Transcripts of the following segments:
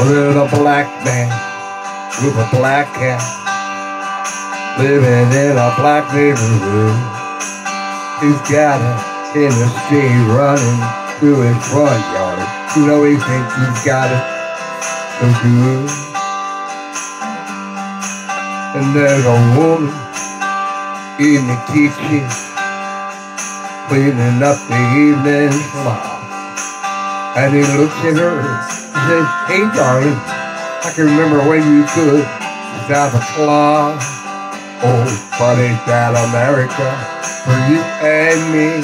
A little black man with a black hat, living in a black neighborhood. He's got a interstate running through his front yard. You know he thinks he's got it so good. And there's a woman in the kitchen cleaning up the evening. And he looks at her and says, Hey, darling, I can remember when you could without a claw. Oh, but ain't that America for you and me?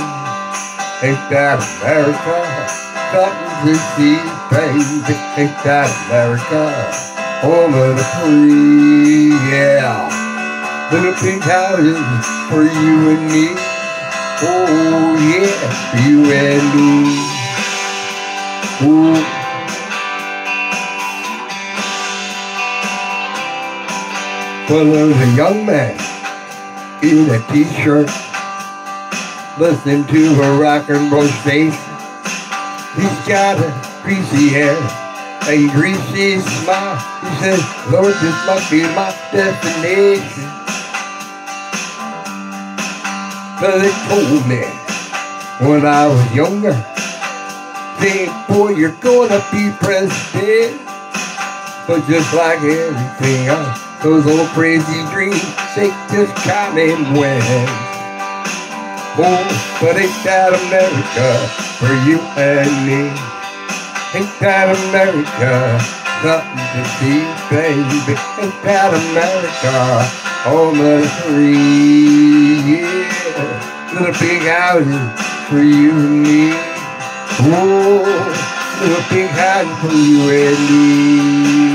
Ain't that America? Something to see, baby. Ain't that America? Home of the free, yeah. Little pink houses for you and me. Oh, yeah, for you and me. Well, there's a young man in a t-shirt listening to a rock and roll station. He's got a greasy hair, a greasy smile. He says, Lord, this must be my destination. But they told me when I was younger, say, boy, you're gonna be president. But just like everything else, those old crazy dreams, just come and went. Oh, but ain't that America for you and me? Ain't that America something to see, baby? Ain't that America home of the free? Yeah, little big houses for you and me. Oh, little big house for you and me.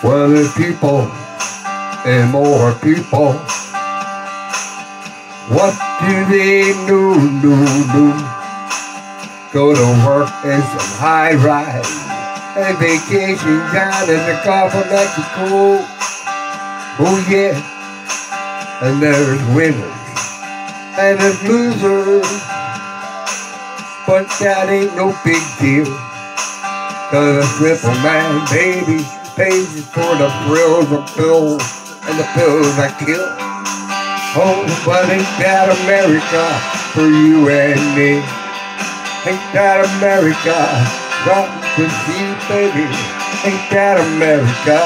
Well, there's people and more people. What do they do, do, do? Go to work in some high rise and vacation down in the Gulf of Mexico. Oh yeah, and there's winners and there's losers, but that ain't no big deal. Cause a simple man, baby, pays for the thrills of pills and the pills I kill. Oh, but ain't that America for you and me? Ain't that America something to see, baby? Ain't that America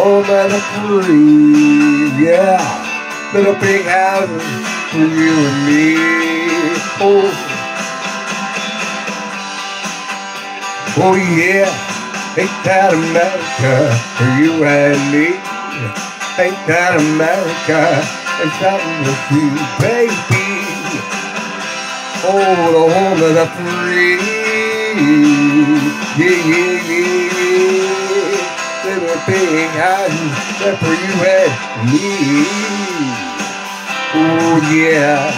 of the free? Yeah, little big houses for you and me. Oh. Oh yeah, ain't that America for you and me? Ain't that America? It's something to you, baby. Oh, the home of the free. Yeah, yeah, yeah. Little big house there for you and me. Oh yeah.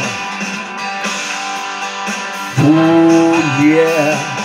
Oh yeah.